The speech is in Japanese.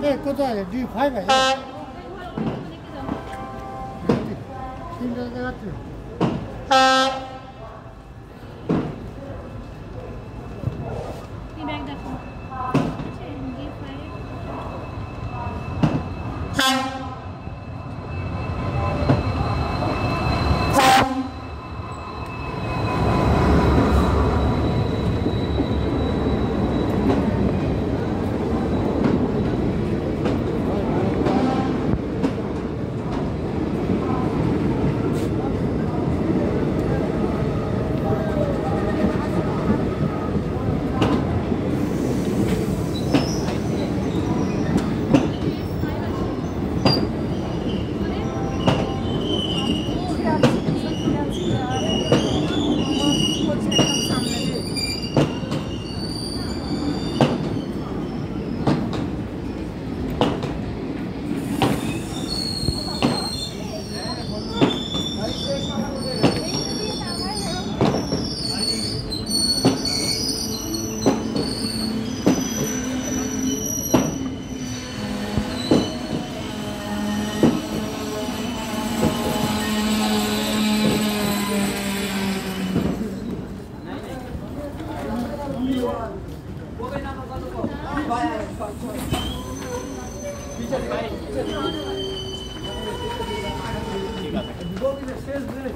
这搁这里绿拍？ठीक है